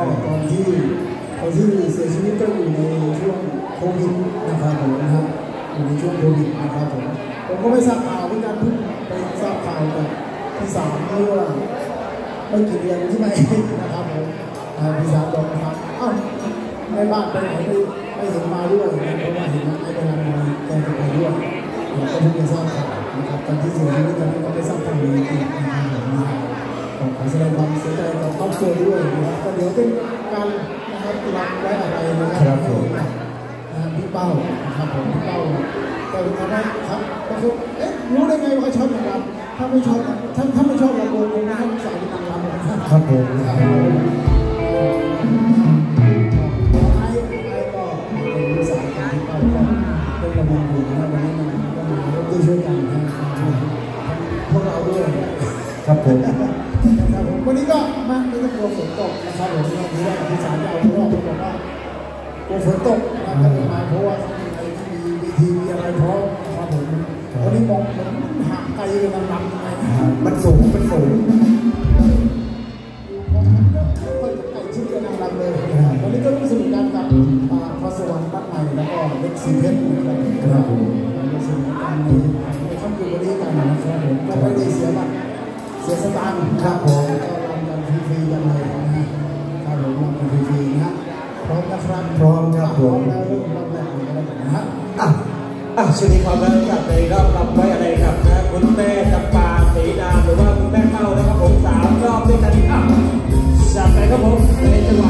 ก็ตอนที่ตอนที่เสียชีวิตก็อยู่ในช่วงโควิดนะครับผมนะครับอยู่ในช่วงโควิดนะครับผมผมก็ไม่ทราบข่าวเหมือนกันเพิ่งไปทราบข่าวจากพี่สาวเมื่อไม่กี่เดือนที่ไม่นะครับผมพี่สาวบอกนะครับเอ้าในบ้านไปไหนไม่ไม่เห็นมาด้วยนะเพราะว่าเห็นว่าไอ้เวลามาแกจะไปด้วยผมก็เพิ่งไปทราบข่าวนะครับตอนที่เสียชีวิตตอนนั้ก็ไม่ทราบข่าวเลยจริงๆนะครับผมนะครับ ขอขอแสดงความเสียใจกับครอบครัวด้วยนะครับก็เดี๋ยวเป็นการนะครับรับไว้อะไรนะครับนะครับพี่เป้านะครับผมพี่เป้าแต่ทำไมครับบางคนเอ๊ะรู้ได้ไงว่าเขาชอบนางรำถ้าไม่ชอบถ้าถ้าไม่ชอบลำวงคงไม่ให้ใส่นางรำนะครับครับผมครับผมไอ้ไอ้ก็เป็นลูกสาวของพี่เป้าก็เป็นระบงอยู่นะวันนี้มันก็มาร่วมด้วยช่วยกันนะครับพวกเราด้วยครับผมนะครับผม ฝนตกนะครับผมวันนี้ว่าที่ศาลเอารอบเขาบอกว่ากลัวฝนตกนะครับก็เลยมาเพราะว่าเขามีอะไรที่มีวีทีมีอะไรพร้อมนะครับผมวันนี้มองเหมือนห่างไกลกันลำๆยังไงนะมันสูงมันสูงค่อยใกล้ชิดกันลำเลยนะครับวันนี้ก็รู้สนุกกันกับอ่าพระสวรรค์บ้านใหม่แล้วก็เล็กสีเพชรนะครับครับผมรู้สนุกกันในในค่ำคืนวันนี้กันนะครับผมก็ไม่ได้เสียบัตรเสียสตางค์ครับผม อะสวัสดีครับแล้วกับในรอบรับไว้อะไรครับนะคุณแม่จำปาศรีนามหรือว่าคุณแม่เข้านะครับผมสามรอบด้วยกันอะจัดไปครับผมในจังหวะ